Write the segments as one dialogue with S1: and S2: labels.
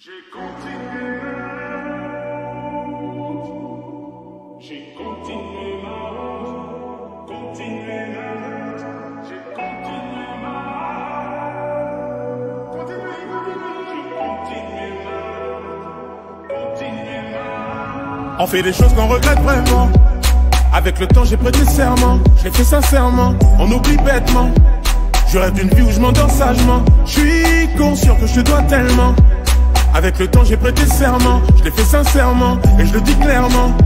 S1: J'ai continué ma route. J'ai continué ma route. Continué ma route. J'ai continué ma route. Continué. J'ai continué ma. Continué ma.
S2: On fait des choses qu'on regrette vraiment. Avec le temps, j'ai prêté serment. Je l'ai fait sincèrement. On oublie bêtement. Je rêve d'une vie où je m'endors sagement. Je suis conscient que je te dois tellement. Avec le temps, j'ai prêté serment. Je l'ai fait sincèrement. Et je le dis clairement.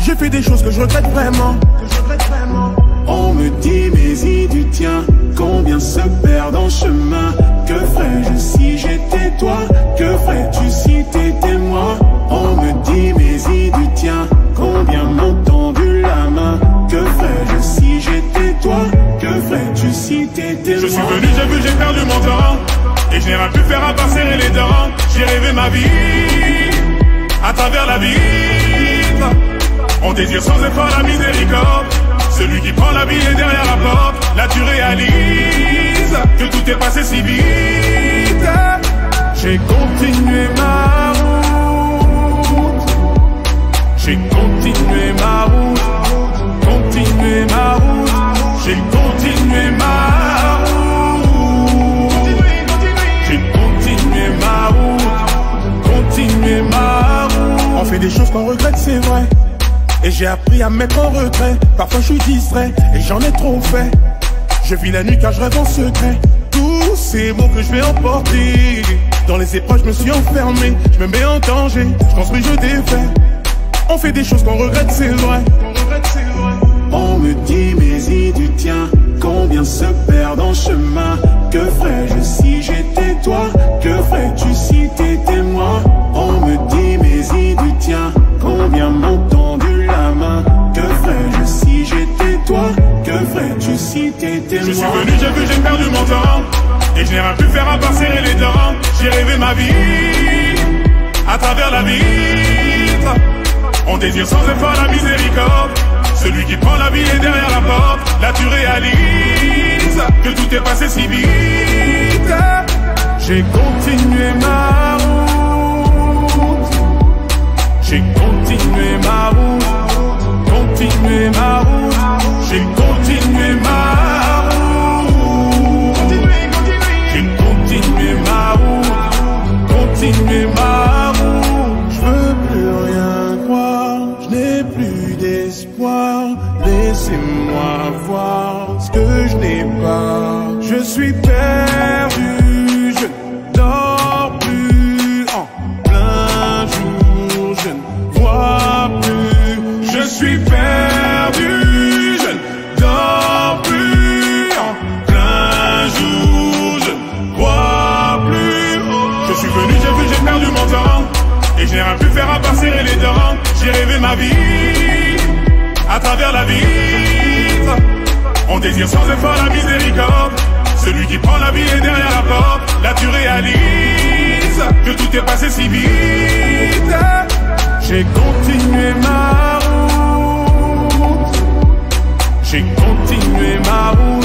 S2: J'ai fait des choses que je regrette vraiment. Que je regrette vraiment.
S1: On me dit, mais y du tien, combien se perdent en chemin? Que ferais-je si j'étais toi? Que ferais-tu si t'étais moi? On me dit, mais y du tien, combien m'ont tendu la main? Que ferais-je si j'étais toi? Que ferais-tu si t'étais moi
S2: Je suis venu, j'ai vu, j'ai perdu mon temps. Et je n'ai rien pu faire à part serrer les dents. J'ai rêvé ma vie à travers la vitre. On désire sans effort la miséricorde. Celui qui prend la vie est derrière la porte. Là tu réalises que tout est passé si vite. J'ai continué des choses qu'on regrette, c'est vrai. Et j'ai appris à me mettre en retrait. Parfois je suis distrait et j'en ai trop fait. Je vis la nuit car je rêve en secret. Tous ces mots que je vais emporter. Dans les épreuves, je me suis enfermé. Je me mets en danger. Je construis, je défais. On fait des choses qu'on regrette, c'est vrai.
S1: On me dit, mais y
S2: Je suis venu, j'ai vu, j'ai perdu mon temps. Et je n'ai rien pu faire à part serrer les dents. J'ai rêvé ma vie à travers la vitre. On désire sans effort la miséricorde. Celui qui prend la vie est derrière la porte. Là tu réalises que tout est passé si vite. J'ai continué
S1: Laissez-moi voir ce que je n'ai pas. Je suis perdu, je ne dors plus en plein jour, je ne vois plus. Je suis perdu, je ne dors plus en plein jour, je ne vois plus.
S2: Je suis venu, j'ai vu, j'ai perdu mon temps. Et je n'ai rien pu faire à part serrer les dents. J'ai rêvé ma vie à travers la vitre. On désire sans effort la miséricorde. Celui qui prend la vie est derrière la porte. Là tu réalises que tout est passé si vite. J'ai continué ma route. J'ai continué ma route.